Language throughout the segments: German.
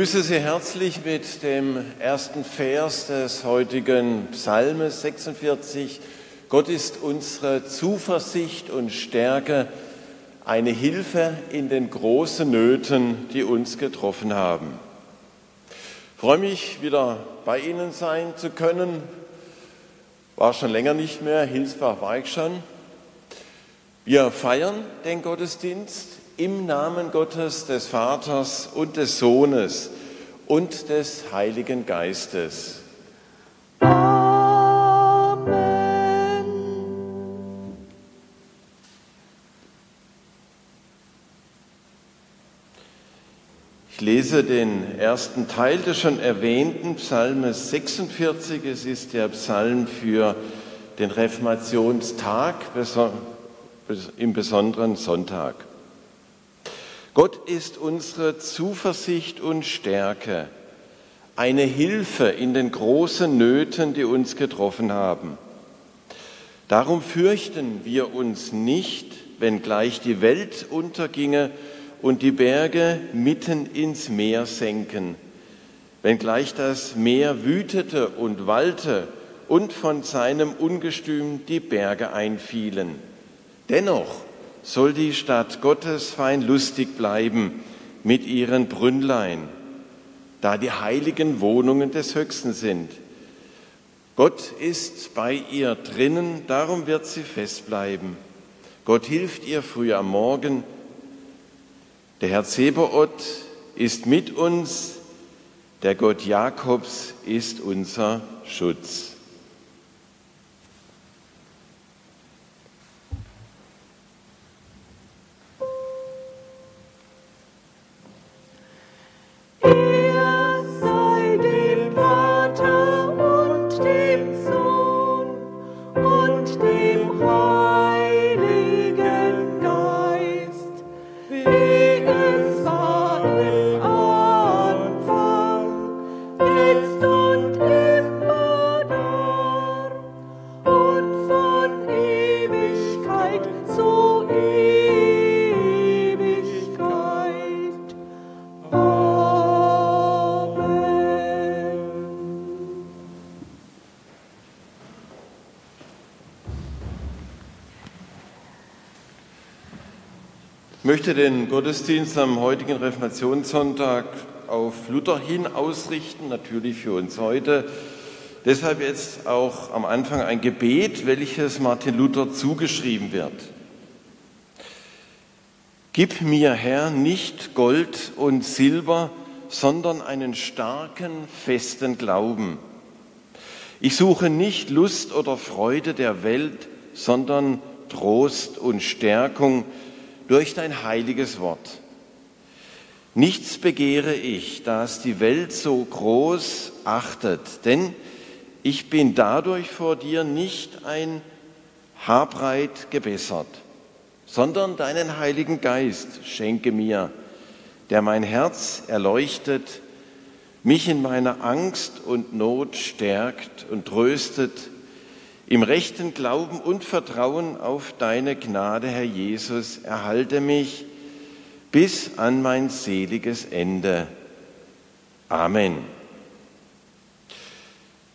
grüße Sie herzlich mit dem ersten Vers des heutigen Psalmes 46. Gott ist unsere Zuversicht und Stärke, eine Hilfe in den großen Nöten, die uns getroffen haben. Ich freue mich, wieder bei Ihnen sein zu können. War schon länger nicht mehr, Hilsbach war ich schon. Wir feiern den Gottesdienst im Namen Gottes, des Vaters und des Sohnes und des Heiligen Geistes. Ich lese den ersten Teil des schon erwähnten Psalmes 46. Es ist der Psalm für den Reformationstag im besonderen Sonntag. Gott ist unsere Zuversicht und Stärke, eine Hilfe in den großen Nöten, die uns getroffen haben. Darum fürchten wir uns nicht, wenn gleich die Welt unterginge und die Berge mitten ins Meer senken, wenngleich das Meer wütete und wallte und von seinem Ungestüm die Berge einfielen. Dennoch soll die Stadt Gottes fein lustig bleiben mit ihren Brünnlein, da die heiligen Wohnungen des Höchsten sind. Gott ist bei ihr drinnen, darum wird sie fest bleiben. Gott hilft ihr früh am Morgen, der Herr Zebaoth ist mit uns, der Gott Jakobs ist unser Schutz. Möchte den Gottesdienst am heutigen Reformationssonntag auf Luther hin ausrichten, natürlich für uns heute. Deshalb jetzt auch am Anfang ein Gebet, welches Martin Luther zugeschrieben wird. Gib mir, Herr, nicht Gold und Silber, sondern einen starken, festen Glauben. Ich suche nicht Lust oder Freude der Welt, sondern Trost und Stärkung durch dein heiliges Wort. Nichts begehre ich, das die Welt so groß achtet, denn ich bin dadurch vor dir nicht ein Haarbreit gebessert, sondern deinen Heiligen Geist schenke mir, der mein Herz erleuchtet, mich in meiner Angst und Not stärkt und tröstet, im rechten Glauben und Vertrauen auf deine Gnade, Herr Jesus, erhalte mich bis an mein seliges Ende. Amen.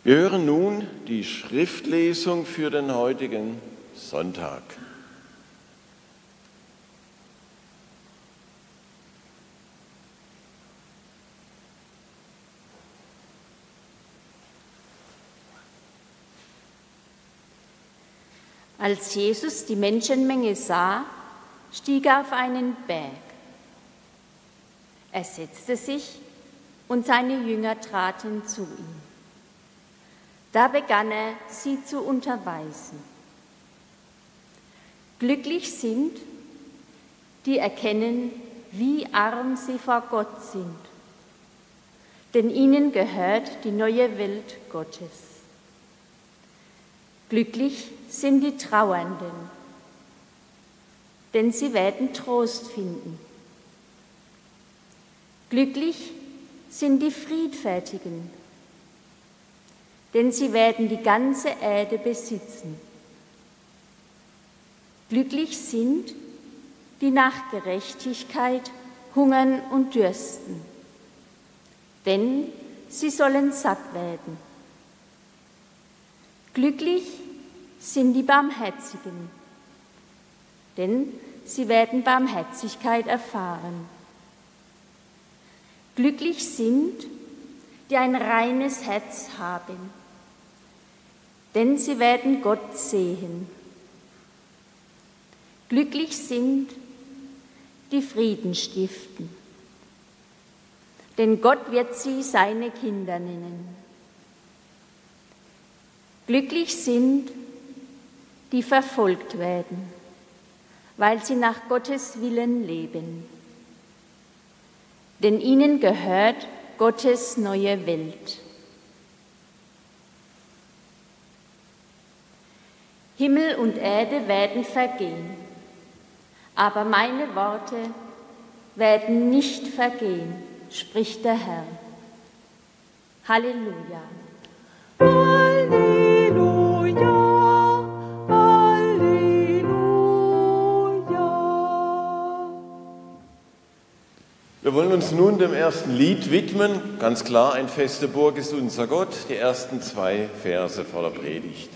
Wir hören nun die Schriftlesung für den heutigen Sonntag. Als Jesus die Menschenmenge sah, stieg er auf einen Berg. Er setzte sich und seine Jünger traten zu ihm. Da begann er, sie zu unterweisen. Glücklich sind, die erkennen, wie arm sie vor Gott sind, denn ihnen gehört die neue Welt Gottes. Glücklich sind die Trauernden, denn sie werden Trost finden. Glücklich sind die Friedfertigen, denn sie werden die ganze Erde besitzen. Glücklich sind, die nach Gerechtigkeit hungern und dürsten, denn sie sollen satt werden. Glücklich sind die Barmherzigen, denn sie werden Barmherzigkeit erfahren. Glücklich sind, die ein reines Herz haben, denn sie werden Gott sehen. Glücklich sind, die Frieden stiften, denn Gott wird sie seine Kinder nennen. Glücklich sind, die verfolgt werden, weil sie nach Gottes Willen leben. Denn ihnen gehört Gottes neue Welt. Himmel und Erde werden vergehen, aber meine Worte werden nicht vergehen, spricht der Herr. Halleluja. Wir wollen uns nun dem ersten Lied widmen. Ganz klar, ein feste Burg ist unser Gott. Die ersten zwei Verse vor der Predigt.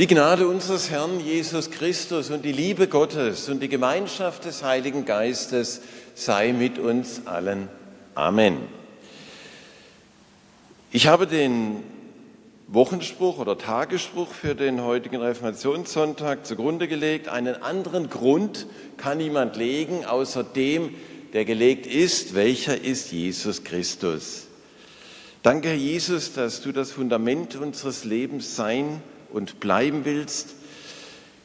Die Gnade unseres Herrn Jesus Christus und die Liebe Gottes und die Gemeinschaft des Heiligen Geistes sei mit uns allen. Amen. Ich habe den Wochenspruch oder Tagesspruch für den heutigen Reformationssonntag zugrunde gelegt. Einen anderen Grund kann niemand legen, außer dem, der gelegt ist. Welcher ist Jesus Christus? Danke, Herr Jesus, dass du das Fundament unseres Lebens sein und bleiben willst.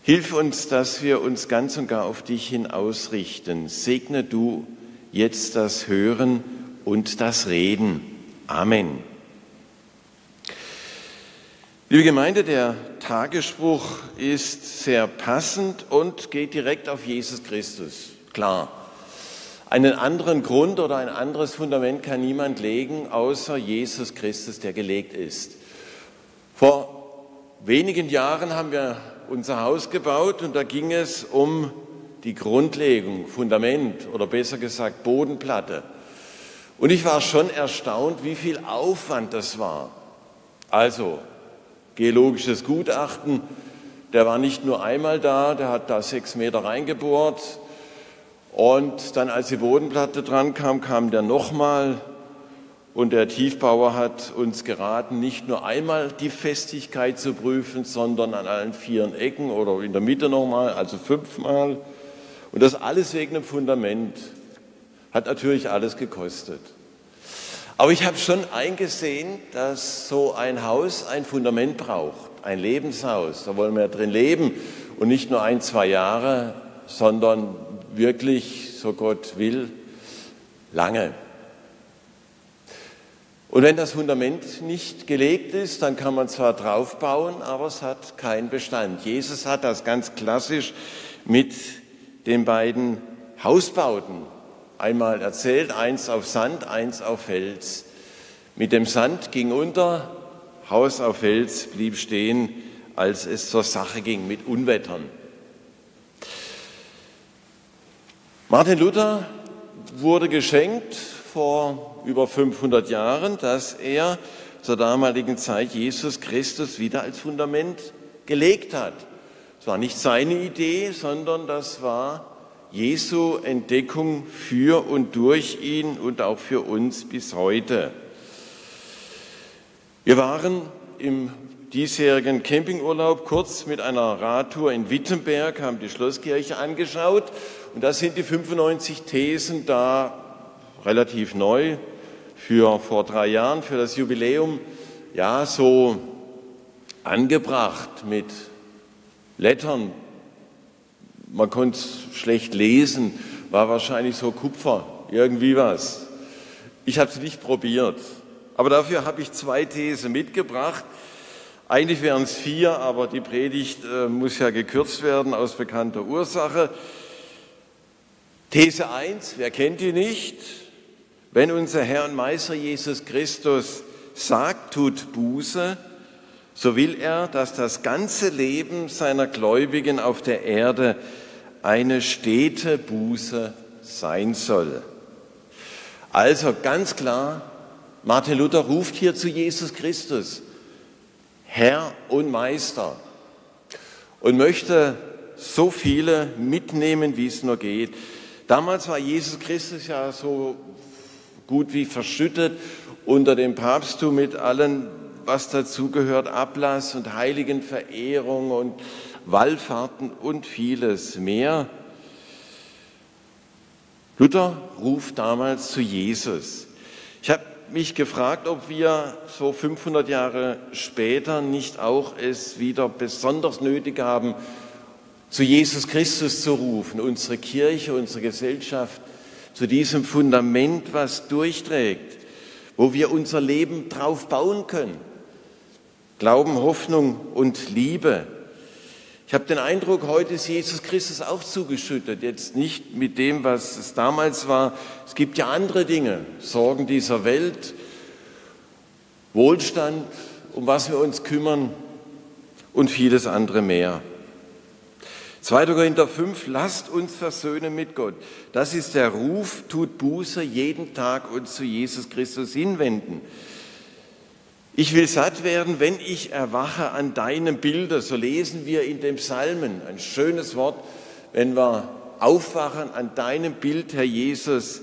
Hilf uns, dass wir uns ganz und gar auf dich hin ausrichten. Segne du jetzt das Hören und das Reden. Amen. Liebe Gemeinde, der Tagesspruch ist sehr passend und geht direkt auf Jesus Christus. Klar. Einen anderen Grund oder ein anderes Fundament kann niemand legen, außer Jesus Christus, der gelegt ist. Vor wenigen Jahren haben wir unser Haus gebaut und da ging es um die Grundlegung, Fundament oder besser gesagt Bodenplatte. Und ich war schon erstaunt, wie viel Aufwand das war. Also geologisches Gutachten, der war nicht nur einmal da, der hat da sechs Meter Und der Tiefbauer hat uns geraten, nicht nur einmal die Festigkeit zu prüfen, sondern an allen vier Ecken oder in der Mitte nochmal, also fünfmal. Und das alles wegen dem Fundament. Hat natürlich alles gekostet. Aber ich habe schon eingesehen, dass so ein Haus ein Fundament braucht, ein Lebenshaus. Da wollen wir drin leben und nicht nur ein, zwei Jahre, sondern wirklich, so Gott will, lange. Und wenn das Fundament nicht gelegt ist, dann kann man zwar draufbauen, aber es hat keinen Bestand. Jesus hat das ganz klassisch mit den beiden Hausbauten einmal erzählt, eins auf Sand, eins auf Fels. Mit dem Sand ging unter, Haus auf Fels blieb stehen, als es zur Sache ging mit Unwettern. Martin Luther wurde geschenkt vor über 500 Jahren, dass er zur damaligen Zeit Jesus Christus wieder als Fundament gelegt hat. Es war nicht seine Idee, sondern das war Jesu Entdeckung für und durch ihn und auch für uns bis heute. Wir waren im diesjährigen Campingurlaub kurz mit einer Radtour in Wittenberg, haben die Schlosskirche angeschaut und da sind die 95 Thesen da relativ neu für vor drei Jahren, für das Jubiläum, ja, so angebracht mit Lettern. Man konnte es schlecht lesen, war wahrscheinlich so Kupfer, irgendwie was. Ich habe es nicht probiert, aber dafür habe ich zwei Thesen mitgebracht. Eigentlich wären es vier, aber die Predigt äh, muss ja gekürzt werden aus bekannter Ursache. These 1, wer kennt die nicht? Wenn unser Herr und Meister Jesus Christus sagt, tut Buße, so will er, dass das ganze Leben seiner Gläubigen auf der Erde eine stete Buße sein soll. Also ganz klar, Martin Luther ruft hier zu Jesus Christus, Herr und Meister, und möchte so viele mitnehmen, wie es nur geht. Damals war Jesus Christus ja so gut wie verschüttet unter dem Papsttum mit allem, was dazugehört, Ablass und Heiligenverehrung und Wallfahrten und vieles mehr. Luther ruft damals zu Jesus. Ich habe mich gefragt, ob wir so 500 Jahre später nicht auch es wieder besonders nötig haben, zu Jesus Christus zu rufen, unsere Kirche, unsere Gesellschaft zu diesem Fundament, was durchträgt, wo wir unser Leben drauf bauen können. Glauben, Hoffnung und Liebe. Ich habe den Eindruck, heute ist Jesus Christus auch zugeschüttet. Jetzt nicht mit dem, was es damals war. Es gibt ja andere Dinge, Sorgen dieser Welt, Wohlstand, um was wir uns kümmern und vieles andere mehr. 2. Korinther 5, lasst uns versöhnen mit Gott. Das ist der Ruf, tut Buße, jeden Tag uns zu Jesus Christus hinwenden. Ich will satt werden, wenn ich erwache an deinem Bilder. So lesen wir in dem Psalmen. Ein schönes Wort, wenn wir aufwachen an deinem Bild, Herr Jesus.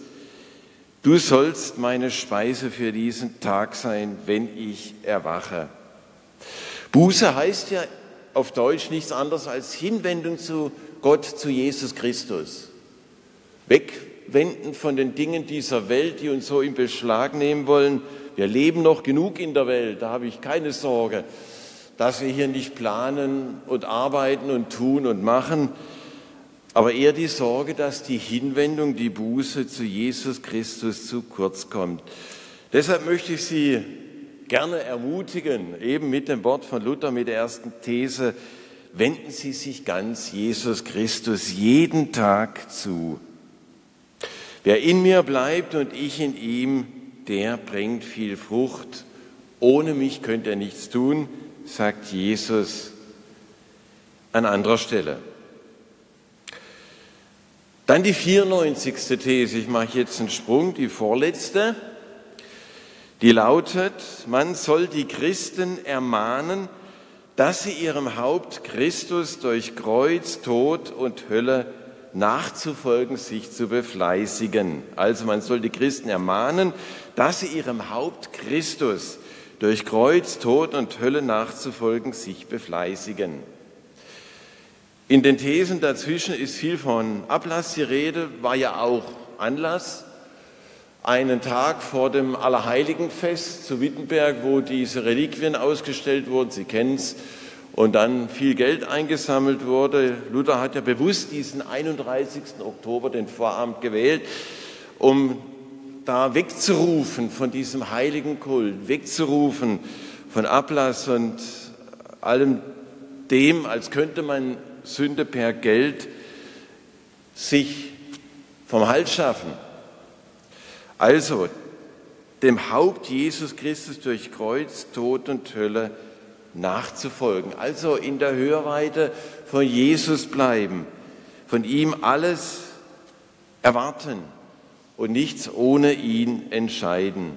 Du sollst meine Speise für diesen Tag sein, wenn ich erwache. Buße heißt ja auf Deutsch nichts anderes als Hinwendung zu Gott, zu Jesus Christus. Wegwenden von den Dingen dieser Welt, die uns so in Beschlag nehmen wollen. Wir leben noch genug in der Welt, da habe ich keine Sorge, dass wir hier nicht planen und arbeiten und tun und machen, aber eher die Sorge, dass die Hinwendung, die Buße zu Jesus Christus zu kurz kommt. Deshalb möchte ich Sie gerne ermutigen, eben mit dem Wort von Luther, mit der ersten These, wenden Sie sich ganz Jesus Christus jeden Tag zu. Wer in mir bleibt und ich in ihm, der bringt viel Frucht. Ohne mich könnt ihr nichts tun, sagt Jesus an anderer Stelle. Dann die 94. These, ich mache jetzt einen Sprung, die vorletzte die lautet, man soll die Christen ermahnen, dass sie ihrem Haupt Christus durch Kreuz, Tod und Hölle nachzufolgen, sich zu befleißigen. Also man soll die Christen ermahnen, dass sie ihrem Haupt Christus durch Kreuz, Tod und Hölle nachzufolgen, sich befleißigen. In den Thesen dazwischen ist viel von Ablass die Rede, war ja auch Anlass. Einen Tag vor dem Allerheiligenfest zu Wittenberg, wo diese Reliquien ausgestellt wurden, Sie kennen es, und dann viel Geld eingesammelt wurde. Luther hat ja bewusst diesen 31. Oktober, den Vorabend, gewählt, um da wegzurufen von diesem heiligen Kult, wegzurufen von Ablass und allem dem, als könnte man Sünde per Geld sich vom Hals schaffen. Also dem Haupt Jesus Christus durch Kreuz, Tod und Hölle nachzufolgen. Also in der Hörweite von Jesus bleiben, von ihm alles erwarten und nichts ohne ihn entscheiden.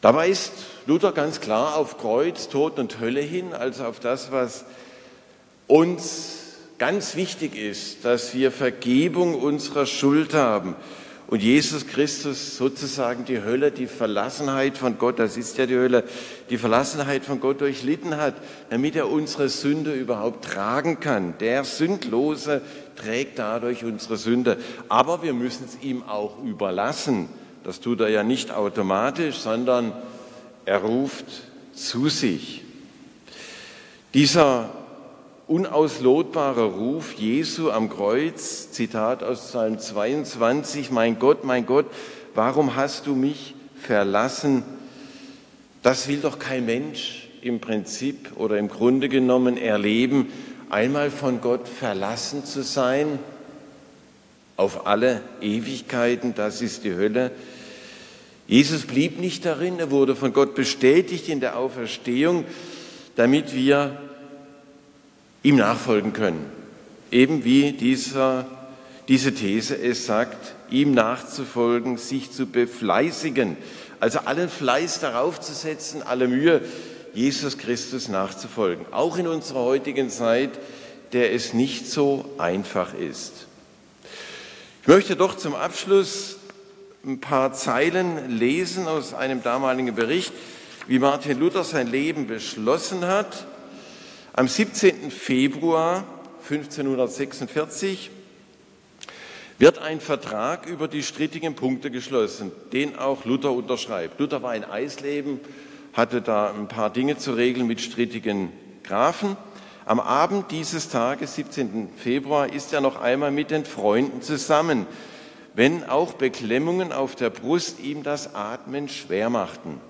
Da weist Luther ganz klar auf Kreuz, Tod und Hölle hin, also auf das, was uns ganz wichtig ist, dass wir Vergebung unserer Schuld haben und Jesus Christus sozusagen die Hölle, die Verlassenheit von Gott, das ist ja die Hölle, die Verlassenheit von Gott durchlitten hat, damit er unsere Sünde überhaupt tragen kann. Der Sündlose trägt dadurch unsere Sünde. Aber wir müssen es ihm auch überlassen. Das tut er ja nicht automatisch, sondern er ruft zu sich. Dieser unauslotbarer Ruf Jesu am Kreuz, Zitat aus Psalm 22, mein Gott, mein Gott, warum hast du mich verlassen? Das will doch kein Mensch im Prinzip oder im Grunde genommen erleben, einmal von Gott verlassen zu sein, auf alle Ewigkeiten, das ist die Hölle. Jesus blieb nicht darin, er wurde von Gott bestätigt in der Auferstehung, damit wir ihm nachfolgen können. Eben wie dieser, diese These es sagt, ihm nachzufolgen, sich zu befleißigen, also allen Fleiß darauf zu setzen, alle Mühe, Jesus Christus nachzufolgen. Auch in unserer heutigen Zeit, der es nicht so einfach ist. Ich möchte doch zum Abschluss ein paar Zeilen lesen aus einem damaligen Bericht, wie Martin Luther sein Leben beschlossen hat am 17. Februar 1546 wird ein Vertrag über die strittigen Punkte geschlossen, den auch Luther unterschreibt. Luther war in Eisleben, hatte da ein paar Dinge zu regeln mit strittigen Grafen. Am Abend dieses Tages, 17. Februar, ist er noch einmal mit den Freunden zusammen, wenn auch Beklemmungen auf der Brust ihm das Atmen schwer machten.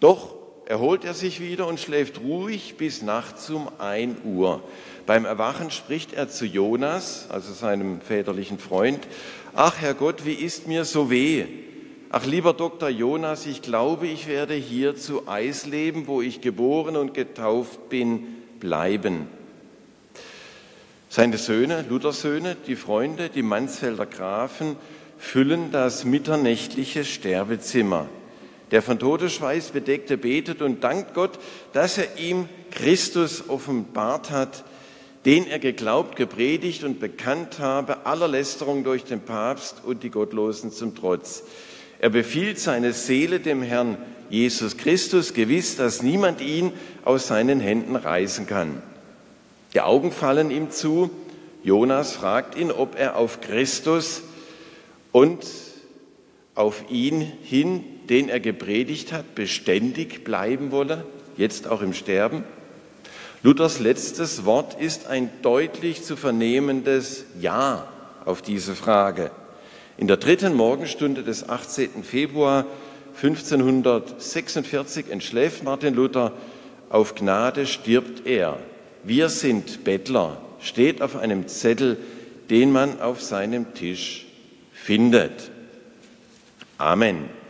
Doch erholt er sich wieder und schläft ruhig bis nachts um 1 Uhr. Beim Erwachen spricht er zu Jonas, also seinem väterlichen Freund, Ach Herr Gott, wie ist mir so weh? Ach lieber Dr. Jonas, ich glaube, ich werde hier zu Eisleben, wo ich geboren und getauft bin, bleiben. Seine Söhne, Luthers Söhne, die Freunde, die Mansfelder Grafen, füllen das mitternächtliche Sterbezimmer. Der von Todesschweiß bedeckte betet und dankt Gott, dass er ihm Christus offenbart hat, den er geglaubt, gepredigt und bekannt habe, aller Lästerung durch den Papst und die Gottlosen zum Trotz. Er befiehlt seine Seele dem Herrn Jesus Christus, gewiss, dass niemand ihn aus seinen Händen reißen kann. Die Augen fallen ihm zu. Jonas fragt ihn, ob er auf Christus und auf ihn hin den er gepredigt hat, beständig bleiben wolle, jetzt auch im Sterben? Luthers letztes Wort ist ein deutlich zu vernehmendes Ja auf diese Frage. In der dritten Morgenstunde des 18. Februar 1546 entschläft Martin Luther, auf Gnade stirbt er. Wir sind Bettler, steht auf einem Zettel, den man auf seinem Tisch findet. Amen.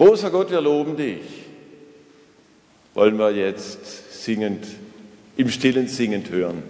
Großer Gott, wir loben dich. Wollen wir jetzt singend, im stillen singend hören.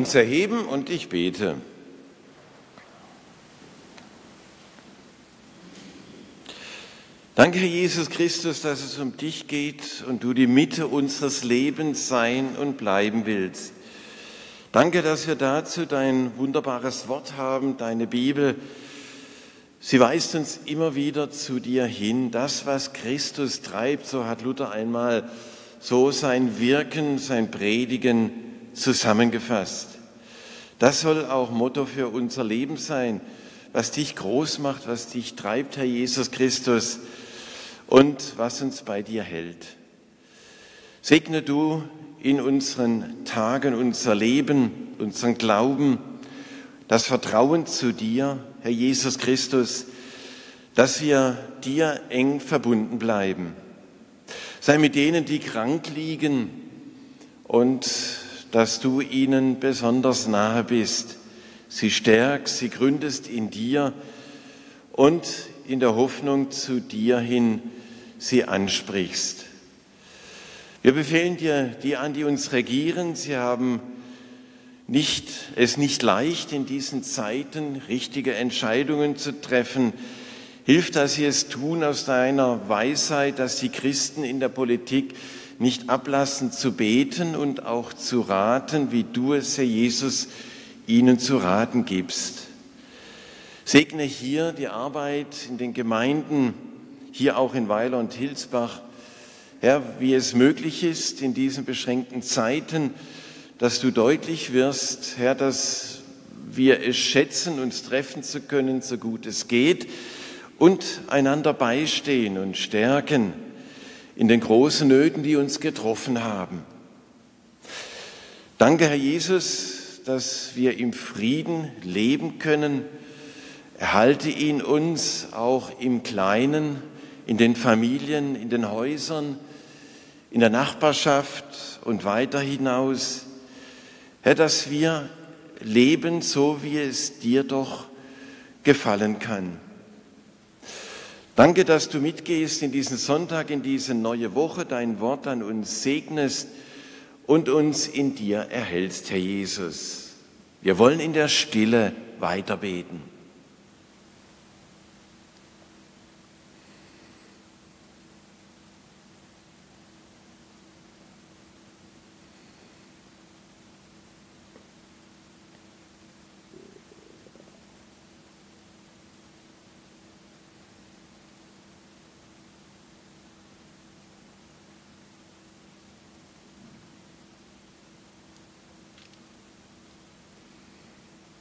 Uns erheben und ich bete. Danke, Herr Jesus Christus, dass es um dich geht und du die Mitte unseres Lebens sein und bleiben willst. Danke, dass wir dazu dein wunderbares Wort haben, deine Bibel. Sie weist uns immer wieder zu dir hin. Das, was Christus treibt, so hat Luther einmal so sein Wirken, sein Predigen zusammengefasst. Das soll auch Motto für unser Leben sein, was dich groß macht, was dich treibt, Herr Jesus Christus, und was uns bei dir hält. Segne du in unseren Tagen unser Leben, unseren Glauben, das Vertrauen zu dir, Herr Jesus Christus, dass wir dir eng verbunden bleiben. Sei mit denen, die krank liegen und dass du ihnen besonders nahe bist. Sie stärkst, sie gründest in dir und in der Hoffnung zu dir hin sie ansprichst. Wir befehlen dir die an, die uns regieren. Sie haben nicht, es nicht leicht in diesen Zeiten, richtige Entscheidungen zu treffen. Hilf, dass sie es tun aus deiner Weisheit, dass die Christen in der Politik nicht ablassen zu beten und auch zu raten, wie du es, Herr Jesus, ihnen zu raten gibst. Segne hier die Arbeit in den Gemeinden, hier auch in Weiler und Hilsbach. Herr, wie es möglich ist in diesen beschränkten Zeiten, dass du deutlich wirst, Herr, dass wir es schätzen, uns treffen zu können, so gut es geht, und einander beistehen und stärken in den großen Nöten, die uns getroffen haben. Danke, Herr Jesus, dass wir im Frieden leben können. Erhalte ihn uns auch im Kleinen, in den Familien, in den Häusern, in der Nachbarschaft und weiter hinaus. Herr, dass wir leben so, wie es dir doch gefallen kann. Danke, dass du mitgehst in diesen Sonntag, in diese neue Woche, dein Wort an uns segnest und uns in dir erhältst, Herr Jesus. Wir wollen in der Stille weiterbeten.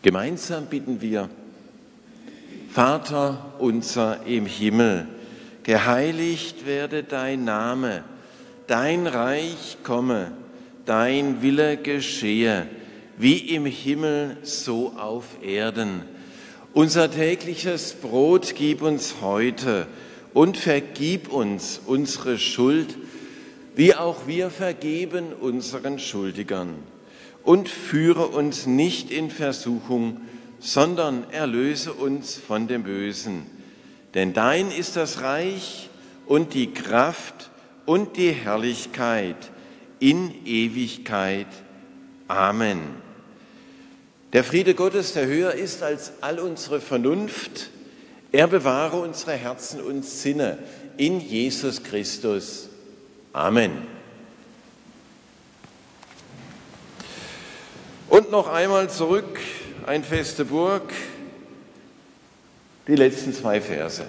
Gemeinsam bitten wir, Vater unser im Himmel, geheiligt werde dein Name, dein Reich komme, dein Wille geschehe, wie im Himmel so auf Erden. Unser tägliches Brot gib uns heute und vergib uns unsere Schuld, wie auch wir vergeben unseren Schuldigern und führe uns nicht in Versuchung, sondern erlöse uns von dem Bösen. Denn dein ist das Reich und die Kraft und die Herrlichkeit in Ewigkeit. Amen. Der Friede Gottes, der höher ist als all unsere Vernunft, er bewahre unsere Herzen und Sinne in Jesus Christus. Amen. Und noch einmal zurück, ein feste Burg, die letzten zwei Verse.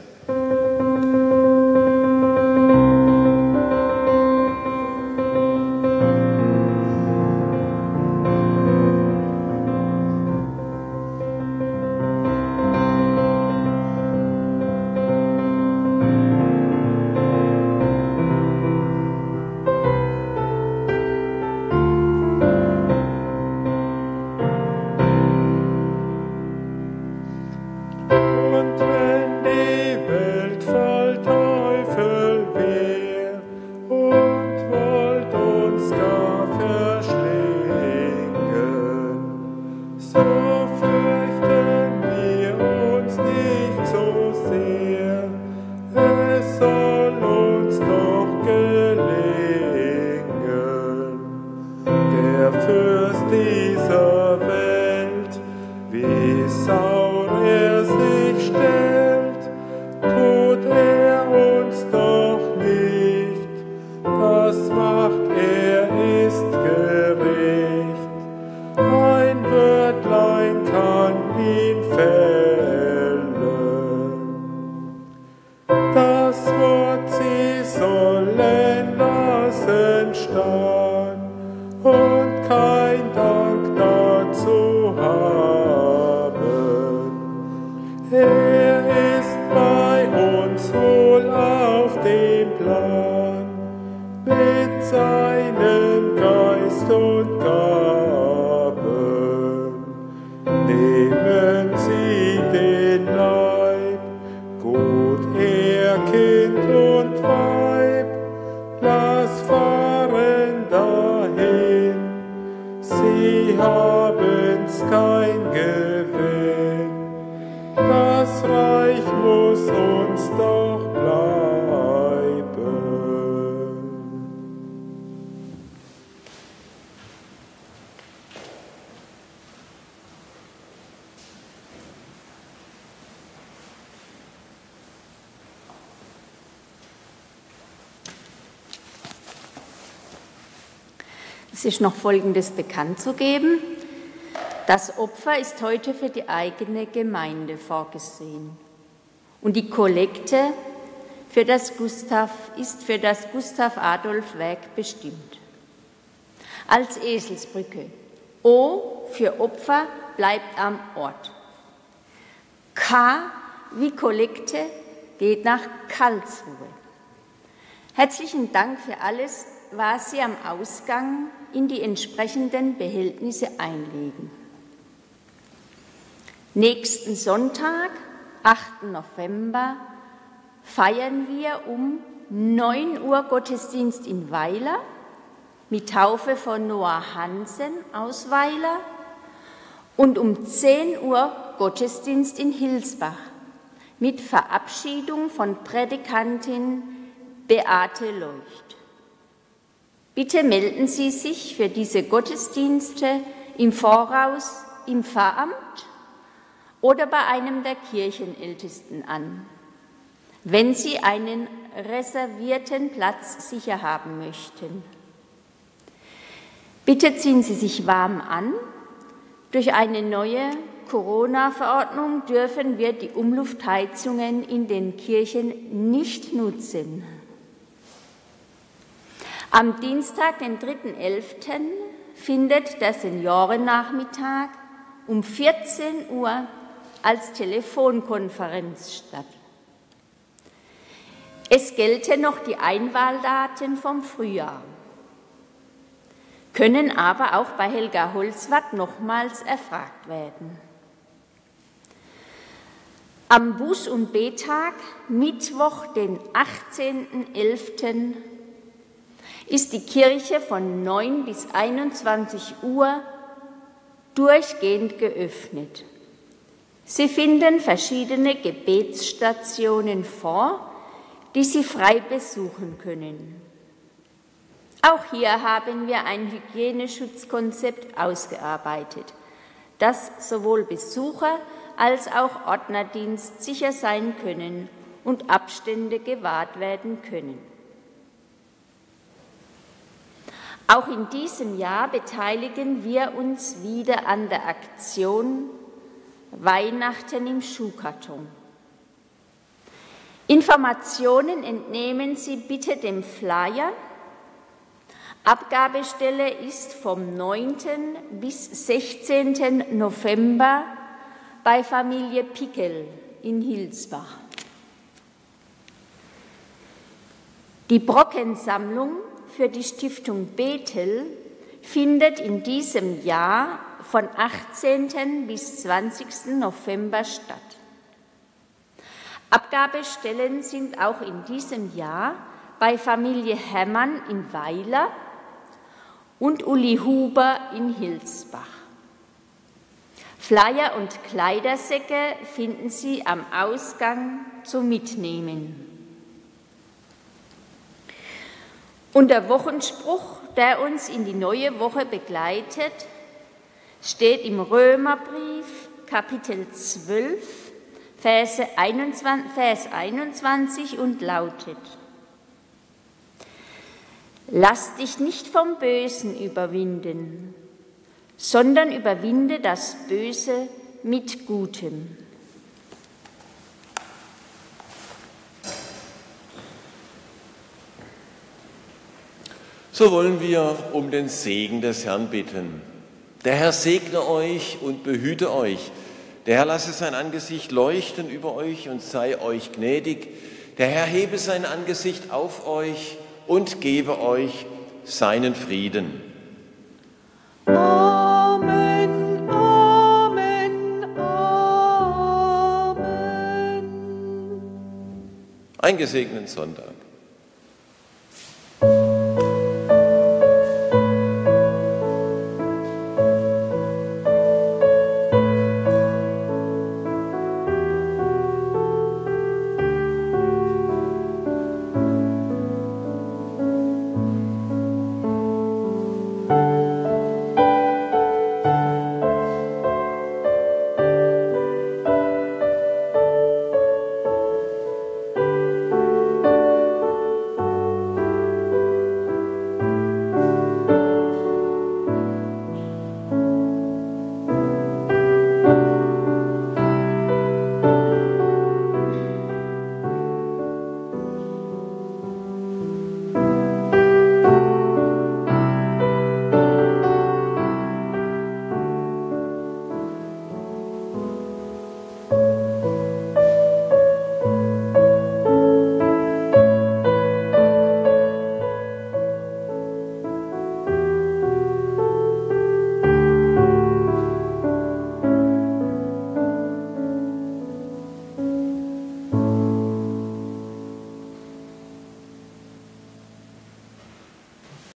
thought God. Es ist noch Folgendes bekannt zu geben. Das Opfer ist heute für die eigene Gemeinde vorgesehen. Und die Kollekte für das Gustav, ist für das Gustav Adolf Werk bestimmt. Als Eselsbrücke. O für Opfer bleibt am Ort. K wie Kollekte geht nach Karlsruhe. Herzlichen Dank für alles, was Sie am Ausgang in die entsprechenden Behältnisse einlegen. Nächsten Sonntag, 8. November, feiern wir um 9 Uhr Gottesdienst in Weiler mit Taufe von Noah Hansen aus Weiler und um 10 Uhr Gottesdienst in Hilsbach mit Verabschiedung von Prädikantin Beate Leucht. Bitte melden Sie sich für diese Gottesdienste im Voraus im Pfarramt oder bei einem der Kirchenältesten an, wenn Sie einen reservierten Platz sicher haben möchten. Bitte ziehen Sie sich warm an. Durch eine neue Corona-Verordnung dürfen wir die Umluftheizungen in den Kirchen nicht nutzen. Am Dienstag, den 3.11., findet der Seniorennachmittag um 14 Uhr als Telefonkonferenz statt. Es gelten noch die Einwahldaten vom Frühjahr, können aber auch bei Helga Holzwart nochmals erfragt werden. Am Buß- und Betag, Mittwoch, den 18.11., ist die Kirche von 9 bis 21 Uhr durchgehend geöffnet. Sie finden verschiedene Gebetsstationen vor, die Sie frei besuchen können. Auch hier haben wir ein Hygieneschutzkonzept ausgearbeitet, dass sowohl Besucher als auch Ordnerdienst sicher sein können und Abstände gewahrt werden können. Auch in diesem Jahr beteiligen wir uns wieder an der Aktion Weihnachten im Schuhkarton. Informationen entnehmen Sie bitte dem Flyer. Abgabestelle ist vom 9. bis 16. November bei Familie Pickel in Hilsbach. Die Brockensammlung für die Stiftung Bethel findet in diesem Jahr von 18. bis 20. November statt. Abgabestellen sind auch in diesem Jahr bei Familie Hermann in Weiler und Uli Huber in Hilsbach. Flyer und Kleidersäcke finden Sie am Ausgang zum Mitnehmen. Und der Wochenspruch, der uns in die neue Woche begleitet, steht im Römerbrief Kapitel 12, Verse 21, Vers 21 und lautet, Lass dich nicht vom Bösen überwinden, sondern überwinde das Böse mit Gutem. So wollen wir um den Segen des Herrn bitten. Der Herr segne euch und behüte euch. Der Herr lasse sein Angesicht leuchten über euch und sei euch gnädig. Der Herr hebe sein Angesicht auf euch und gebe euch seinen Frieden. Amen, Amen, Amen. Einen gesegneten Sonntag.